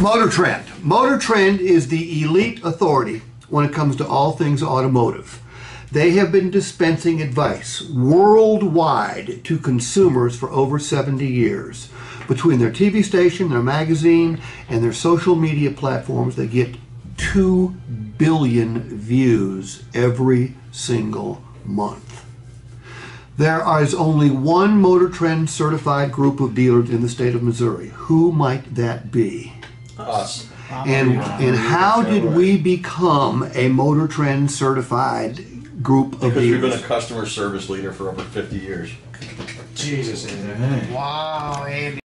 Motor Trend. Motor Trend is the elite authority when it comes to all things automotive. They have been dispensing advice worldwide to consumers for over 70 years. Between their TV station, their magazine, and their social media platforms, they get 2 billion views every single month. There is only one Motor Trend certified group of dealers in the state of Missouri. Who might that be? Us. And, and how did we become a Motor Trend certified group of Because we've been a dealers? customer service leader for over 50 years. Jesus, Andy. Wow, Andy.